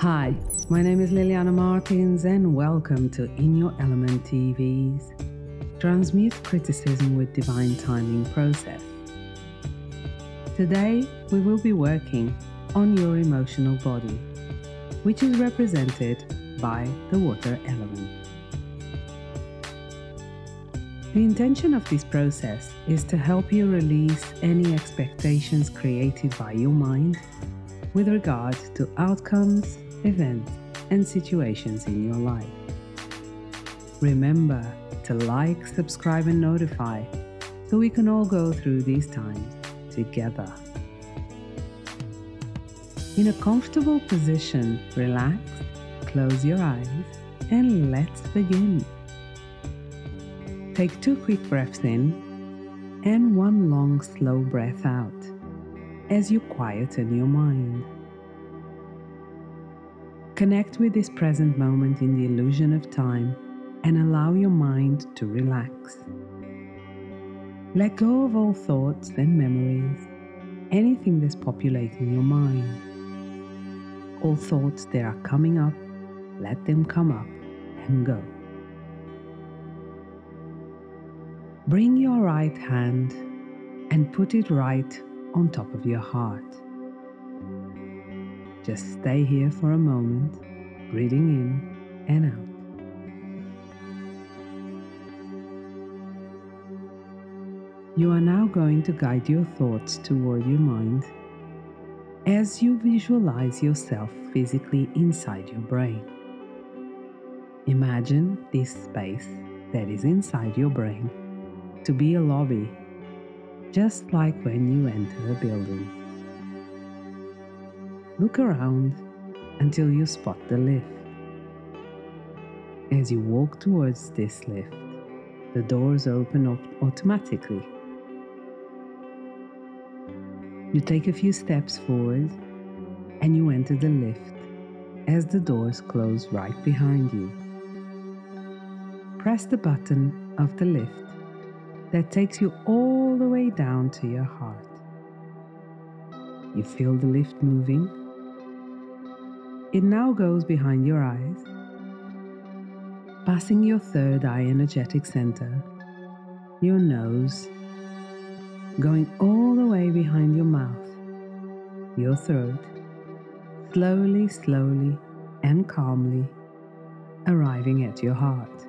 Hi, my name is Liliana Martins, and welcome to In Your Element TV's Transmute Criticism with Divine Timing process. Today, we will be working on your emotional body, which is represented by the water element. The intention of this process is to help you release any expectations created by your mind with regard to outcomes, events, and situations in your life. Remember to like, subscribe, and notify so we can all go through these times together. In a comfortable position, relax, close your eyes, and let's begin. Take two quick breaths in and one long, slow breath out as you quieten your mind. Connect with this present moment in the illusion of time and allow your mind to relax. Let go of all thoughts and memories, anything that's populating your mind. All thoughts that are coming up, let them come up and go. Bring your right hand and put it right on top of your heart. Just stay here for a moment, breathing in and out. You are now going to guide your thoughts toward your mind as you visualize yourself physically inside your brain. Imagine this space that is inside your brain to be a lobby, just like when you enter a building. Look around until you spot the lift. As you walk towards this lift, the doors open up automatically. You take a few steps forward and you enter the lift as the doors close right behind you. Press the button of the lift that takes you all the way down to your heart. You feel the lift moving. It now goes behind your eyes, passing your third eye energetic center, your nose, going all the way behind your mouth, your throat, slowly, slowly, and calmly arriving at your heart.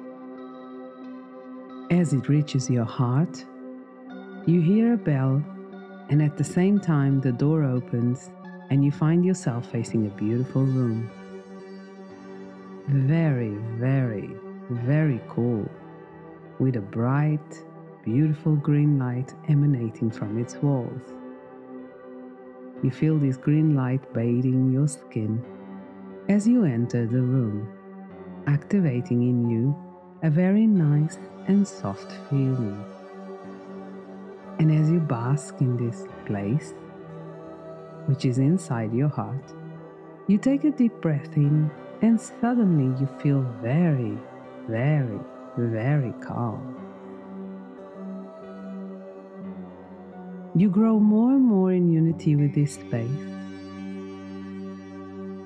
As it reaches your heart, you hear a bell, and at the same time, the door opens and you find yourself facing a beautiful room. Very, very, very cool, with a bright, beautiful green light emanating from its walls. You feel this green light bathing your skin as you enter the room, activating in you a very nice and soft feeling. And as you bask in this place, which is inside your heart, you take a deep breath in, and suddenly you feel very, very, very calm. You grow more and more in unity with this space.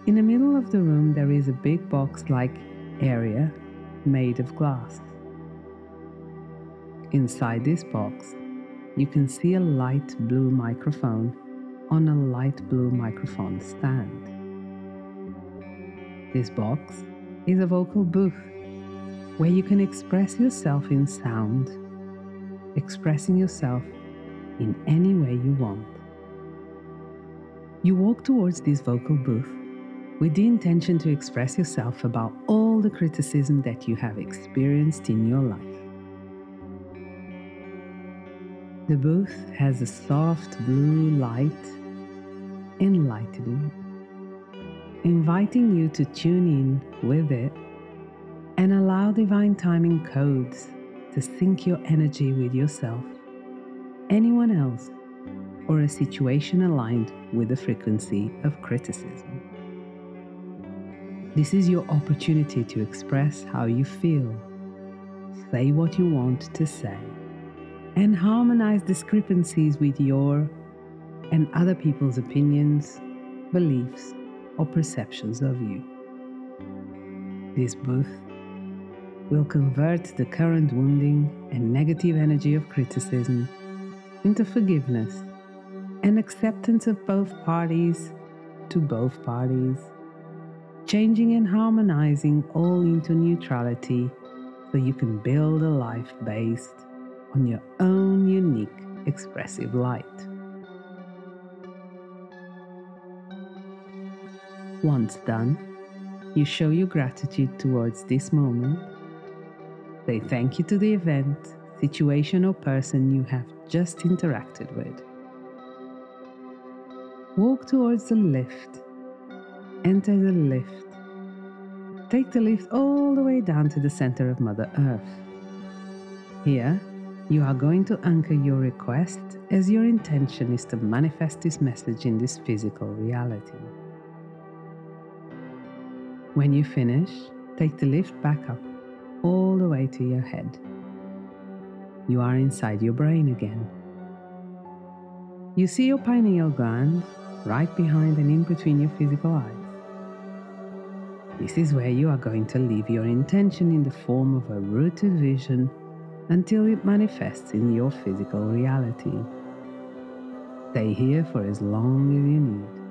In the middle of the room, there is a big box like area made of glass. Inside this box, you can see a light blue microphone on a light blue microphone stand. This box is a vocal booth where you can express yourself in sound, expressing yourself in any way you want. You walk towards this vocal booth with the intention to express yourself about all the criticism that you have experienced in your life. The booth has a soft blue light enlightening, inviting you to tune in with it and allow divine timing codes to sync your energy with yourself, anyone else, or a situation aligned with the frequency of criticism. This is your opportunity to express how you feel, say what you want to say, and harmonize discrepancies with your and other people's opinions, beliefs, or perceptions of you. This booth will convert the current wounding and negative energy of criticism into forgiveness and acceptance of both parties to both parties, changing and harmonizing all into neutrality so you can build a life based on your own unique expressive light. Once done, you show your gratitude towards this moment. Say thank you to the event, situation, or person you have just interacted with. Walk towards the lift. Enter the lift. Take the lift all the way down to the center of Mother Earth. Here, you are going to anchor your request as your intention is to manifest this message in this physical reality. When you finish, take the lift back up all the way to your head. You are inside your brain again. You see your pineal gland right behind and in between your physical eyes. This is where you are going to leave your intention in the form of a rooted vision until it manifests in your physical reality. Stay here for as long as you need.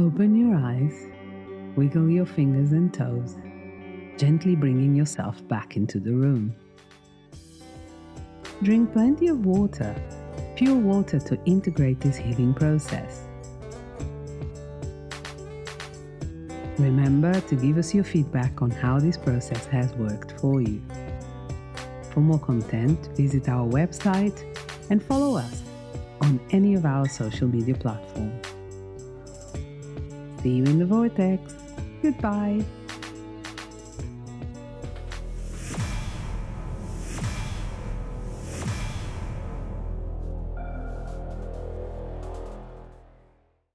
Open your eyes, wiggle your fingers and toes, gently bringing yourself back into the room. Drink plenty of water, pure water to integrate this healing process. Remember to give us your feedback on how this process has worked for you. For more content, visit our website and follow us on any of our social media platforms. See you in the vortex. Goodbye.